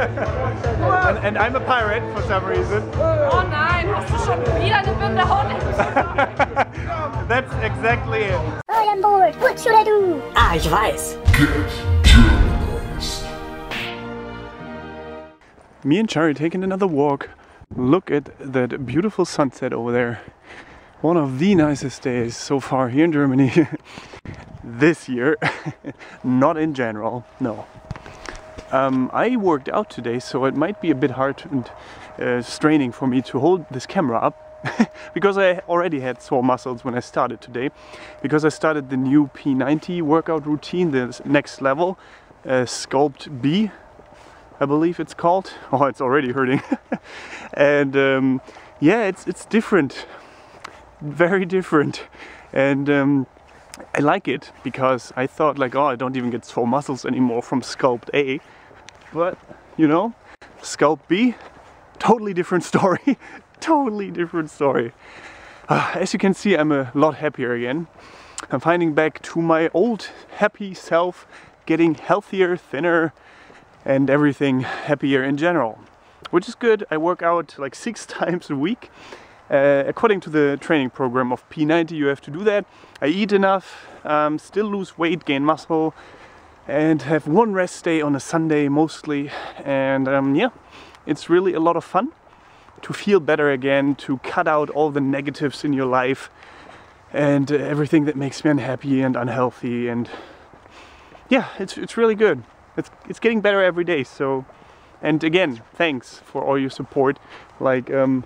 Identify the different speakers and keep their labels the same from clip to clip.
Speaker 1: and, and I'm a pirate for some reason.
Speaker 2: Oh nein, hast du schon wieder eine Binde? Bindehaut?
Speaker 1: That's exactly it.
Speaker 3: All on board. What should I do?
Speaker 4: Ah, ich weiß.
Speaker 1: Me and Shari taking another walk. Look at that beautiful sunset over there. One of the nicest days so far here in Germany. this year, not in general, no. Um, I worked out today, so it might be a bit hard and uh, straining for me to hold this camera up because I already had sore muscles when I started today because I started the new P90 workout routine, the next level, uh, Sculpt B, I believe it's called. Oh, it's already hurting. and um, yeah, it's it's different, very different, and um, I like it because I thought like, oh, I don't even get sore muscles anymore from Sculpt A, but you know, Sculpt B, totally different story, totally different story. Uh, as you can see, I'm a lot happier again. I'm finding back to my old happy self, getting healthier, thinner, and everything happier in general, which is good. I work out like six times a week. Uh, according to the training program of P90, you have to do that. I eat enough, um, still lose weight, gain muscle, and have one rest day on a Sunday mostly. And um, yeah, it's really a lot of fun to feel better again, to cut out all the negatives in your life and everything that makes me unhappy and unhealthy. And yeah, it's, it's really good it's it's getting better every day. So, and again, thanks for all your support. Like um,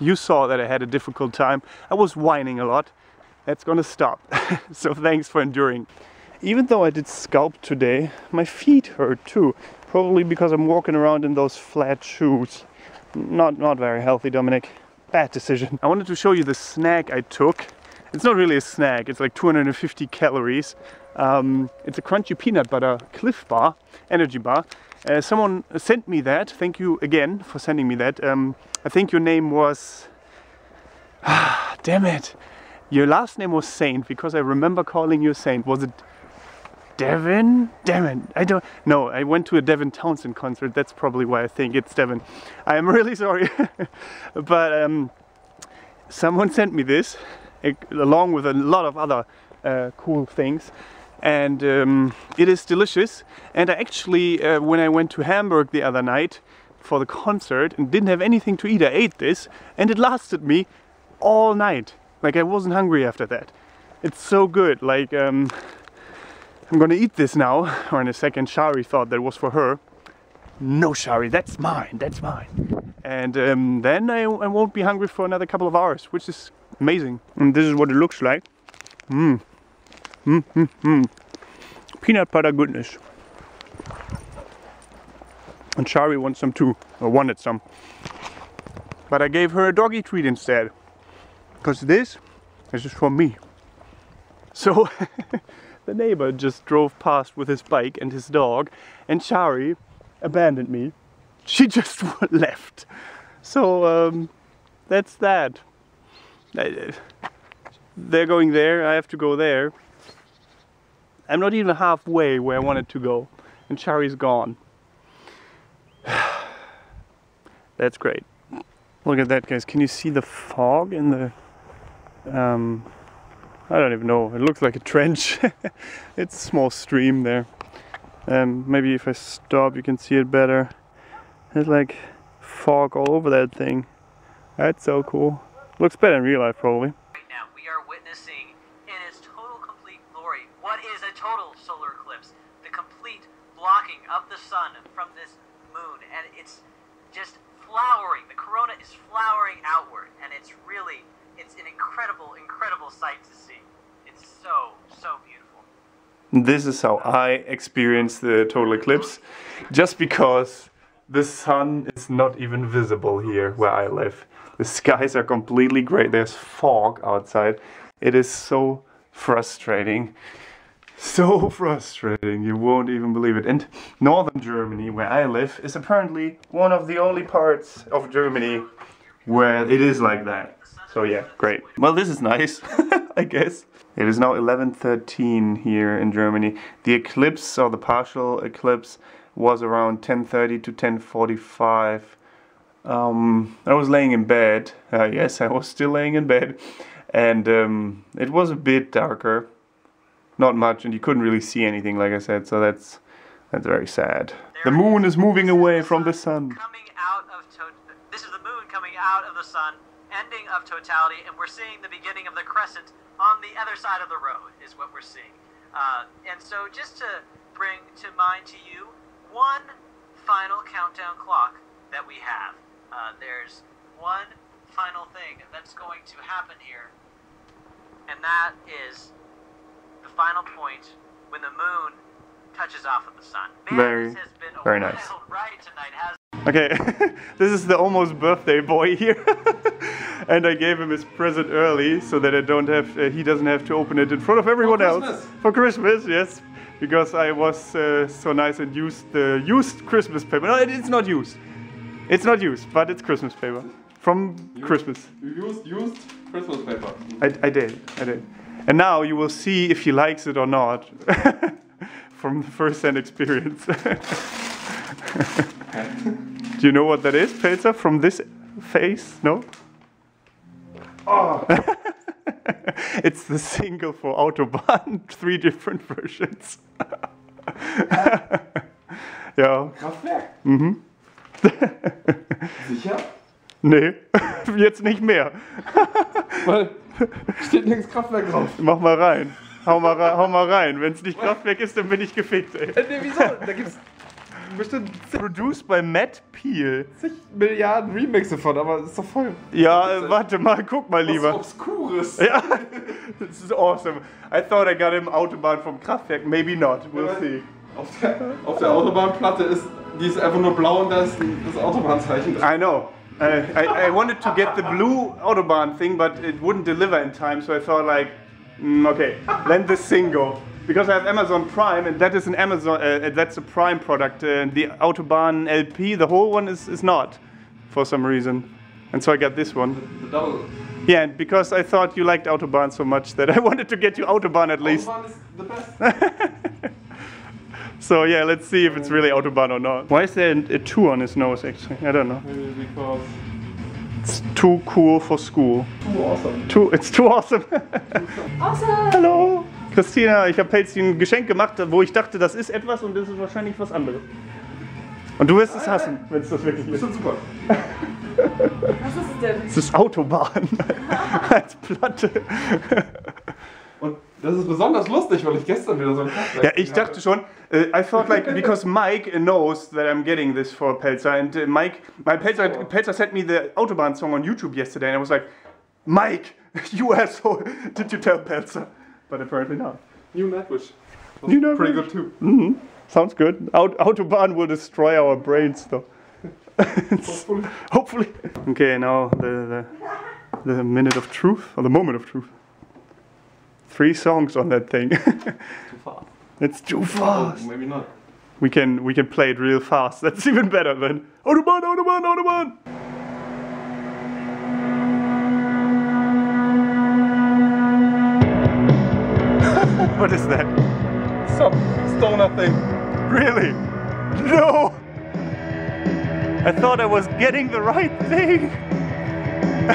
Speaker 1: you saw that I had a difficult time. I was whining a lot. That's gonna stop. so thanks for enduring. Even though I did sculpt today, my feet hurt too. Probably because I'm walking around in those flat shoes. Not not very healthy, Dominic. Bad decision. I wanted to show you the snack I took. It's not really a snack, it's like 250 calories. Um, it's a crunchy peanut butter Clif Bar, energy bar. Uh, someone sent me that. Thank you again for sending me that. Um, I think your name was. Ah, damn it. Your last name was Saint because I remember calling you Saint. Was it Devin? Damn it. I don't know. I went to a Devin Townsend concert. That's probably why I think it's Devin. I am really sorry. but um, someone sent me this along with a lot of other uh, cool things and um, it is delicious. And I actually, uh, when I went to Hamburg the other night for the concert and didn't have anything to eat, I ate this and it lasted me all night. Like I wasn't hungry after that. It's so good. Like um, I'm gonna eat this now, or in a second. Shari thought that was for her. No, Shari, that's mine. That's mine. And um, then I, I won't be hungry for another couple of hours, which is amazing. And this is what it looks like. Mmm. Mm, mm, mm. Peanut butter goodness. And Shari wants some too, or wanted some. But I gave her a doggy treat instead. Because this, is for me. So the neighbor just drove past with his bike and his dog, and Shari abandoned me. She just left. So um, that's that. They're going there, I have to go there. I'm not even halfway where I wanted to go and Shari's gone. That's great. Look at that guys, can you see the fog in the... Um, I don't even know, it looks like a trench. it's a small stream there. Um, maybe if I stop you can see it better. There's like fog all over that thing. That's so cool. Looks better in real life probably.
Speaker 5: Right now we are witnessing in its total complete glory what is a total solar eclipse, the complete blocking of the sun from this moon, and it's just flowering. The corona is flowering outward, and it's really, it's an incredible, incredible sight to see. It's so, so beautiful.
Speaker 1: This is how I experience the total eclipse, just because the sun is not even visible here where I live. The skies are completely gray, there's fog outside. It is so frustrating. So frustrating, you won't even believe it. And northern Germany, where I live, is apparently one of the only parts of Germany where it is like that. So yeah, great. Well, this is nice, I guess. It is now 11.13 here in Germany. The eclipse, or the partial eclipse, was around 10:30 to 10:45. Um, I was laying in bed. Uh, yes, I was still laying in bed, and um, it was a bit darker. Not much, and you couldn't really see anything, like I said. So that's that's very sad. The moon is moving away from the sun.
Speaker 5: Coming out of to- this is the moon coming out of the sun, ending of totality, and we're seeing the beginning of the crescent on the other side of the road. Is what we're seeing. Uh, and so, just to bring to mind to you one final countdown clock that we have. Uh, there's one final thing that's going to happen here, and that is the final point when the moon touches off of the sun. Man,
Speaker 1: Very-
Speaker 5: this has been a
Speaker 1: very nice.
Speaker 5: Ride tonight, has
Speaker 1: Okay, this is the almost birthday boy here, and I gave him his present early so that I don't have uh, he doesn't have to open it in front of everyone else
Speaker 4: Christmas.
Speaker 1: for Christmas. Yes, because I was uh, so nice and used the used Christmas paper. No, it, it's not used. It's not used, but it's Christmas paper from Christmas.
Speaker 4: You used used Christmas paper.
Speaker 1: I, I did, I did. And now you will see if he likes it or not from the first-hand experience. Do you know what that is, Pelzer? From this face? No? Oh! it's the single for Autobahn, three different versions. ja,
Speaker 4: Kraftwerk. Mhm. Sicher?
Speaker 1: nee, jetzt nicht mehr.
Speaker 4: Weil steht nirgends Kraftwerk drauf.
Speaker 1: Mach mal rein. Hau mal, rein, hau mal rein. Wenn es nicht Kraftwerk ist, dann bin ich gefickt, ey.
Speaker 4: Äh, nee, wieso? Da gibt's bestimmt
Speaker 1: Produced by Matt Peel.
Speaker 4: zig Milliarden Remixe von, aber ist doch voll.
Speaker 1: Ja, äh, warte mal, guck mal
Speaker 4: Was
Speaker 1: lieber.
Speaker 4: Obskures.
Speaker 1: Ja, this is awesome. I thought I got him Autobahn vom Kraftwerk. Maybe not. We'll see.
Speaker 4: Auf der, auf der Autobahnplatte ist, die ist einfach nur blau und da ist ein- das Autobahnzeichen drin.
Speaker 1: I know. Uh, I, I wanted to get the blue Autobahn thing, but it wouldn't deliver in time, so I thought like, mm, okay, then the single. Because I have Amazon Prime, and that is an Amazon, uh, that's a Prime product. Uh, the Autobahn LP, the whole one is, is not, for some reason. And so I got this one.
Speaker 4: The double.
Speaker 1: Yeah, and because I thought you liked Autobahn so much that I wanted to get you Autobahn at least.
Speaker 4: Autobahn is the best.
Speaker 1: So yeah, let's see if it's really Autobahn or not. Why is there a, a two on his nose actually? I don't know.
Speaker 4: Maybe because
Speaker 1: It's too cool for school.
Speaker 4: too awesome.
Speaker 1: Too, it's too awesome.
Speaker 2: Awesome!
Speaker 1: Hallo. Christina, ich habe Pelzi ein Geschenk gemacht, wo ich dachte, das ist etwas und das ist wahrscheinlich was anderes. Und du wirst es hassen, wenn es das wirklich ist.
Speaker 4: Schon super.
Speaker 2: Was ist es denn?
Speaker 1: Es ist Autobahn als Platte.
Speaker 4: Und das ist besonders lustig, weil ich gestern wieder so ein Kraftwerk
Speaker 1: Ja, ich
Speaker 4: hatte.
Speaker 1: dachte schon, uh, I thought like, because Mike knows that I'm getting this for Pelzer, and uh, Mike, my Pelzer, Pelzer sent me the Autobahn song on YouTube yesterday, and I was like, Mike, you asshole, did you tell Pelzer? But apparently not.
Speaker 4: New Nightwish. Was
Speaker 1: New Nightwish.
Speaker 4: Pretty good too. Mm-hmm.
Speaker 1: Sounds good. Aut Autobahn will destroy our brains though.
Speaker 4: Hopefully.
Speaker 1: Hopefully. Okay, now the, the, the minute of truth, or the moment of truth. Three songs on that thing.
Speaker 4: Too fast.
Speaker 1: it's too
Speaker 4: Oh,
Speaker 1: fast.
Speaker 4: maybe not.
Speaker 1: We can we can play it real fast. That's even better than Autobahn, Autobahn, Autobahn. What is that?
Speaker 4: Some stoner thing.
Speaker 1: Really? No! I thought I was getting the right thing.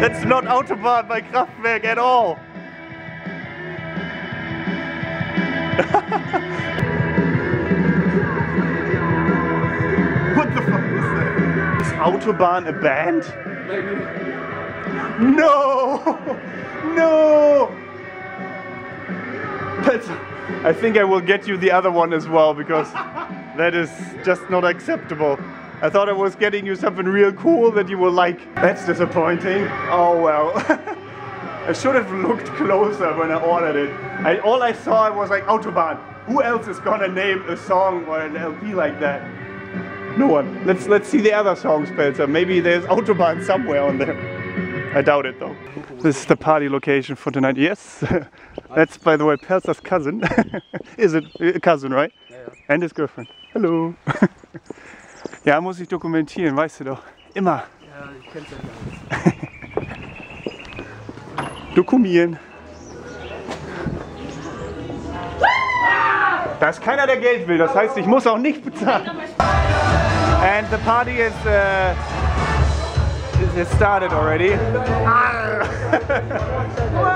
Speaker 1: That's not Autobahn by Kraftwerk at all. what the fuck is that? Is Autobahn a band?
Speaker 4: Maybe.
Speaker 1: No! No! That's, I think I will get you the other one as well because that is just not acceptable. I thought I was getting you something real cool that you will like. That's disappointing. Oh well. I should have looked closer when I ordered it. I, all I saw was like Autobahn. Who else is gonna name a song or an LP like that? No one. Let's let's see the other songs, Pelzer. Maybe there's Autobahn somewhere on there. I doubt it though. This is the party location for tonight. Yes, that's by the way Pelzer's cousin. is it a cousin, right? And his girlfriend. Hello. ja, muss ich dokumentieren, weißt du doch. Immer.
Speaker 6: Ja, ich kenn's ja gar nicht.
Speaker 1: Dokumentieren. Da ist keiner, der Geld will. Das heißt, ich muss auch nicht bezahlen. And the party is, uh, is- is started already.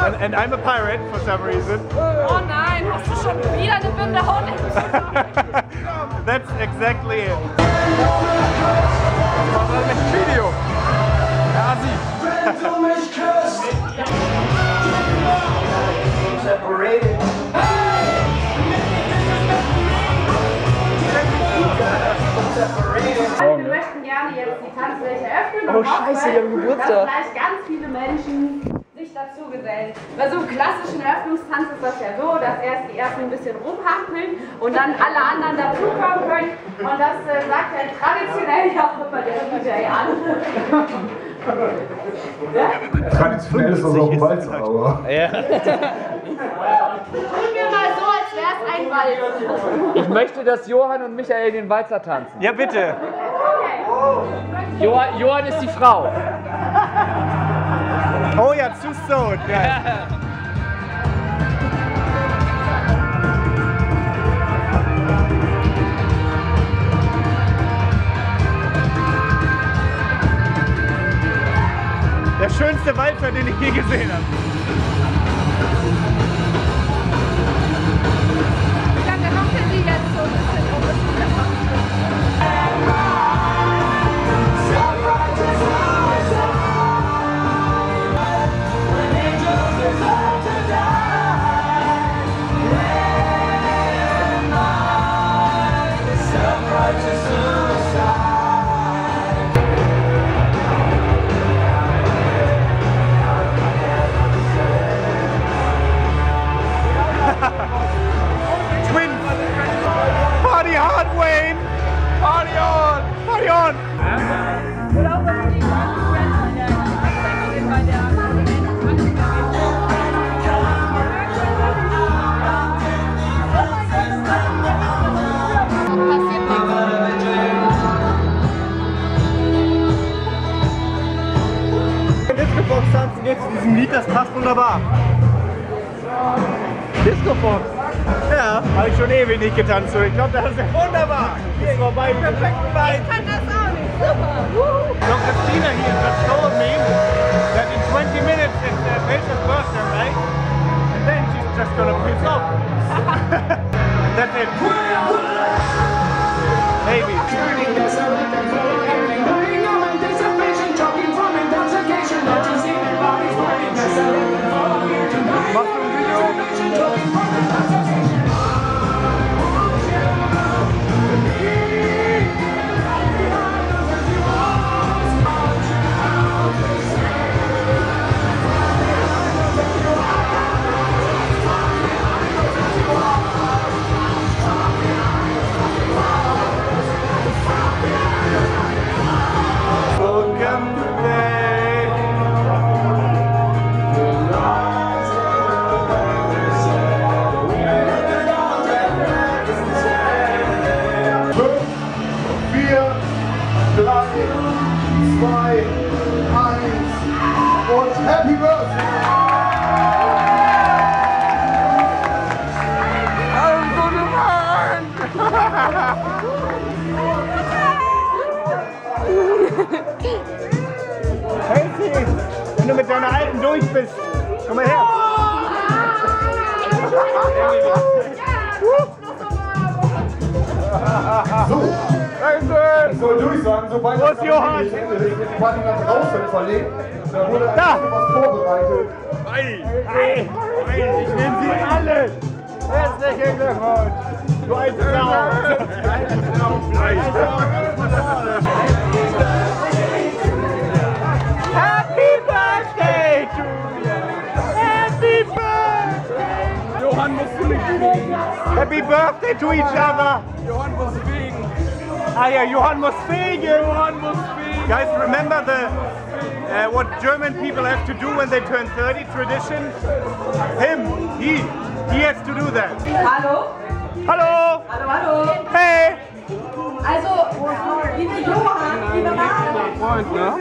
Speaker 1: And, and I'm a pirate for some reason.
Speaker 2: Oh nein, hast du schon wieder eine Bindehaut?
Speaker 1: That's exactly it. Video.
Speaker 2: Wir Wir haben Geburtstag. Dass gleich ganz viele Menschen sich dazu gesellen. Bei so einem klassischen Eröffnungstanz ist das ja so, dass erst die ersten ein bisschen rumhampeln und dann alle anderen dazukommen können. Und das äh, sagt ja traditionell ja auch immer der DJ an.
Speaker 7: Traditionell ist das auch ein Walzauer.
Speaker 2: Tun wir mal so, als wäre es ein Wald.
Speaker 6: Ich möchte, dass Johann und Michael den Walzer tanzen.
Speaker 1: Ja, bitte.
Speaker 6: Johann, Johann ist die Frau.
Speaker 1: Oh ja, zu so. Ja. Der schönste Walzer, den ich je gesehen habe. Schon ewig nicht getanzt. so Ich glaube, das ist ja wunderbar. Hier vorbei, perfekten Bein.
Speaker 2: kann das auch nicht. Super.
Speaker 1: So, Christina here just told me that in 20 minutes it's uh, Peter's birthday, right? And then she's just gonna piss off. that's it.
Speaker 7: Soll durch sein, sobald das
Speaker 1: ist Johann?
Speaker 7: die Hände die Party nach draußen verlegt. Da wurde
Speaker 1: Da.
Speaker 7: was vorbereitet.
Speaker 1: Hey, hey, hey, ich nehme sie alle. Herzlichen Glückwunsch. Du alte Sau. Happy birthday to you. Happy birthday.
Speaker 4: Johann muss fliegen.
Speaker 1: Happy birthday to each other.
Speaker 4: Johann muss fliegen.
Speaker 1: Ah ja, Johann muss fegen.
Speaker 4: Johann muss fliegen.
Speaker 1: Guys, remember the uh, what German people have to do when they turn 30 tradition? Him, he, he has to do that.
Speaker 2: Hallo?
Speaker 1: Hallo.
Speaker 2: Hallo, hallo.
Speaker 1: Hey.
Speaker 2: Also, liebe Johann, liebe Mama,
Speaker 4: Freund, ne?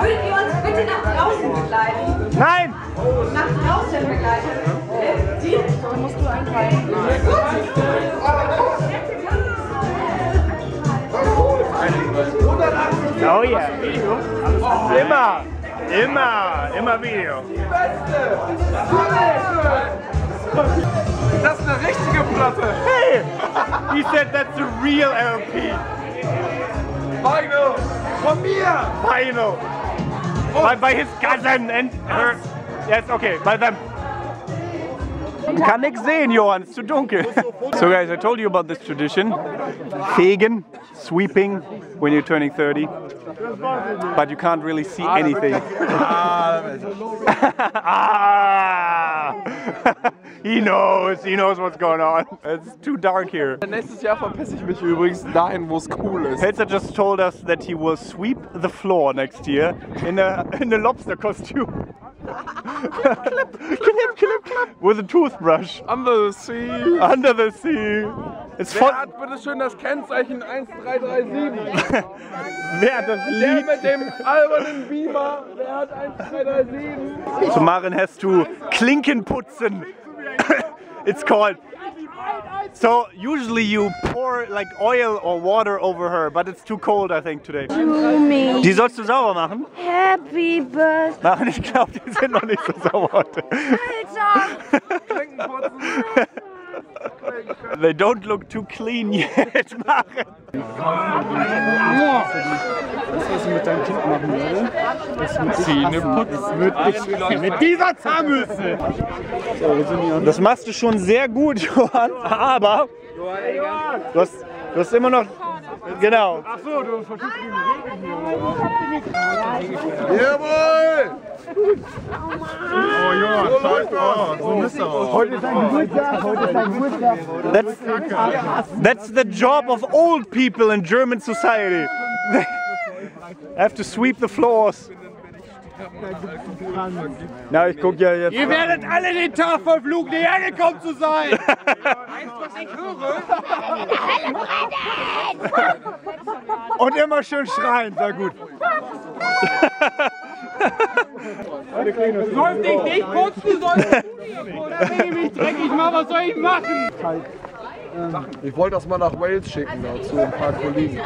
Speaker 2: würdet ihr uns bitte nach draußen begleiten?
Speaker 1: Nein.
Speaker 2: Nach draußen begleiten? Äh, die? Dann musst du einfallen. Gut.
Speaker 1: Oh yeah, Video. Immer, immer, immer Video.
Speaker 4: Das ist eine richtige Platte.
Speaker 1: Hey, he said that's a real LP.
Speaker 4: Final. Von mir.
Speaker 1: Final. By, by his cousin and her. Yes, okay, by them. Kann nix sehen, Johann, ist zu dunkel. So guys, I told you about this tradition. Fegen, sweeping when you're turning 30. But you can't really see anything. ah! he knows, he knows what's going on. It's too dark here.
Speaker 4: Nächstes Jahr verpiss ich mich übrigens dahin, wo es cool ist.
Speaker 1: Pelzer just told us that he will sweep the floor next year in a in a lobster costume. clip, clip, clip, clip. With a toothbrush.
Speaker 4: Under the sea.
Speaker 1: Under the sea. It's fun.
Speaker 4: Wer hat bitte schön das Kennzeichen 1337?
Speaker 1: Wer hat das
Speaker 4: Der
Speaker 1: Lied?
Speaker 4: mit dem albernen Beamer, der hat 1337.
Speaker 1: So Maren has to Klinkenputzen. It's called. So usually you pour like oil or water over her, but it's too cold I think today. Die sollst du sauber machen?
Speaker 3: Happy Birthday.
Speaker 1: Maren, ich glaube, die sind noch nicht so sauber heute. They don't look too clean yet, Maren.
Speaker 8: Mit dieser Zahnbürste!
Speaker 1: Das machst du schon sehr gut, Johann, aber du hast, du hast immer noch. Genau.
Speaker 8: Achso, du verschüttest
Speaker 4: Jawohl!
Speaker 8: Oh Johann, zeig oh, so müsst ihr er. auch. Heute ist ein Geburtstag, heute ist ein Geburtstag.
Speaker 1: That's, that's the job of old people in German society. They have to sweep the floors. Na, ich guck ja jetzt.
Speaker 8: Ihr werdet alle den Tag verfluchen, nicht angekommen zu sein! Weißt du, was ich höre?
Speaker 1: Und immer schön schreien, sehr gut.
Speaker 8: Du sollst dich nicht putzen, du sollst Oder wenn ich mich dreckig mache, was soll ich machen?
Speaker 4: Ich wollte das mal nach Wales schicken, dazu ein paar Kollegen.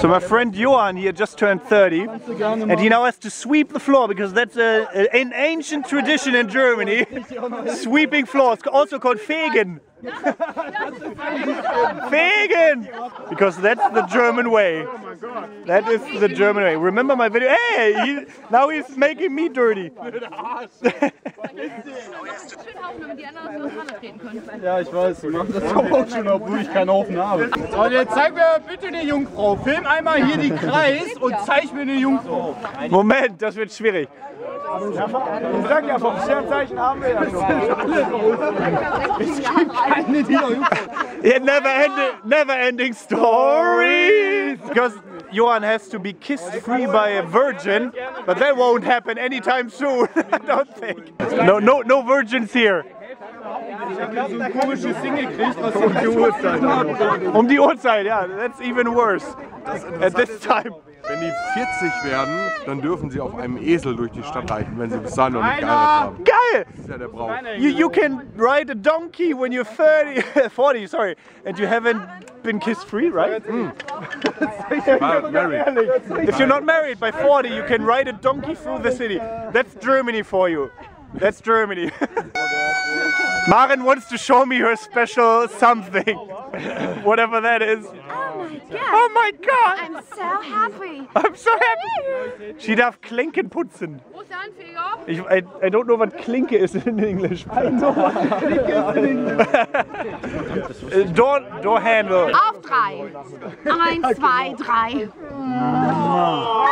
Speaker 1: So my friend Johan here just turned 30 and he now has to sweep the floor because that's a- an ancient tradition in Germany. Sweeping floors, also called Fegen. Fegen! Because that's the German way. That is the German way. Remember my video? Hey, he, now he's making me dirty.
Speaker 8: Ja, ich weiß, wir machen das auch schon, obwohl ich keinen Haufen habe. Und jetzt zeig mir bitte eine Jungfrau. Film einmal hier den Kreis und zeig mir eine Jungfrau.
Speaker 1: Moment, das wird schwierig.
Speaker 8: Ich sag ja, vom Sternzeichen haben wir ja schon. Keine, die noch
Speaker 1: Yeah, never ending, never ending story. Because Johan has to be kissed free by a virgin, but that won't happen anytime soon. I don't think. No, no, no virgins here.
Speaker 8: So ein komisches Ding um die Uhrzeit
Speaker 1: Um die Uhrzeit, ja, that's even worse. At this time.
Speaker 4: Wenn die 40 werden, dann dürfen sie auf einem Esel durch die Stadt reiten, wenn sie bis dahin noch nicht geheiratet haben.
Speaker 1: Geil!
Speaker 4: Das ist ja der Brauch.
Speaker 1: You, you can ride a donkey when you're 30, 40, sorry, and you haven't been kissed free, right?
Speaker 4: Married.
Speaker 1: If you're not married by 40, you can ride a donkey through the city. That's Germany for you. That's Germany. Maren wants to show me her special something. Whatever that is. Oh my god!
Speaker 3: I'm so happy.
Speaker 1: I'm so happy! She darf Klinken putzen.
Speaker 2: Wo ist der Anfänger?
Speaker 1: Ich, I, I don't know what Klinke is in English. I know what Klinke is in English. door, door handle.
Speaker 3: Auf drei. Eins, zwei, drei.
Speaker 1: Oh.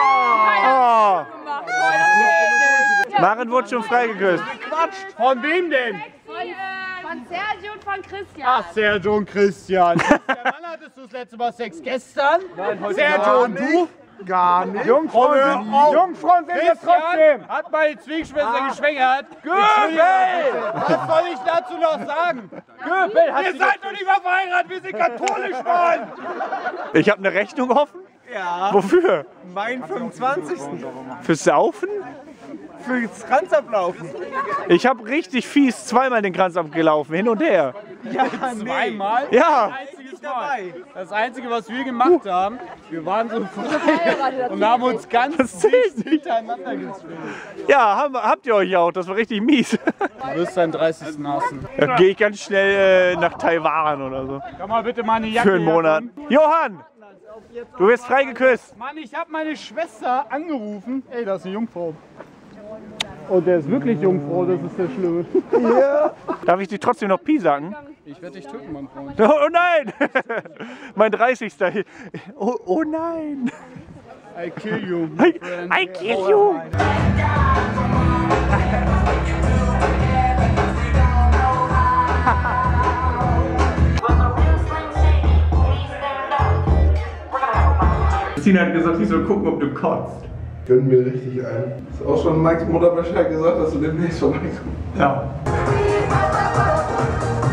Speaker 1: Maren wurde schon freigeküsst.
Speaker 8: Von wem denn?
Speaker 2: Von Sergio und von Christian.
Speaker 8: Ach, Sergio und Christian. Wann hattest du das letzte Mal Sex? Gestern? Nein, heute Sergio und du?
Speaker 4: Gar nicht.
Speaker 8: Jungfrauen sind, Jungfrauen sind wir trotzdem. hat meine Zwillingsschwester geschwängert. Göbel! Was soll ich dazu noch sagen? Göbel, Ihr seid doch nicht mehr verheiratet, wir sind katholisch, Mann!
Speaker 1: Ich habe eine Rechnung offen.
Speaker 8: Ja,
Speaker 1: Wofür?
Speaker 8: mein 25.
Speaker 1: Fürs Saufen?
Speaker 8: Fürs Kranzablaufen.
Speaker 1: Ich habe richtig fies zweimal den Kranz abgelaufen, hin und her.
Speaker 8: Ja, zweimal.
Speaker 1: Ja.
Speaker 8: Das Einzige, was wir gemacht haben, wir waren so frei und haben uns ganz dicht hintereinander gespielt.
Speaker 1: ja, haben, habt ihr euch auch. Das war richtig mies.
Speaker 8: Du wirst deinen 30. hassen.
Speaker 1: Da gehe ich ganz schnell äh, nach Taiwan oder so.
Speaker 8: Kann mal bitte meine Jacke
Speaker 1: Für einen Monat. Johann, du wirst freigeküsst.
Speaker 8: Mann, ich habe meine Schwester angerufen. Ey, das ist eine Jungfrau. Und der ist wirklich Jungfrau, das ist der Schlimme.
Speaker 1: Darf ich dich trotzdem noch Pi sagen?
Speaker 8: Ich werde dich töten, mein Freund.
Speaker 1: Oh, oh nein! mein 30. Oh, oh nein!
Speaker 8: I kill you.
Speaker 1: I, I kill you! Christine hat gesagt, ich soll gucken, ob du kotzt.
Speaker 7: Gönn mir richtig ein.
Speaker 4: Ist auch schon Mikes Mutter Bescheid gesagt, dass du demnächst vorbeikommst.
Speaker 1: Ja.